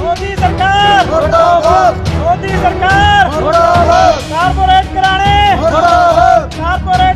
मोदी सरकार मोदी सरकार कारपोरेट कराने कारपोरेट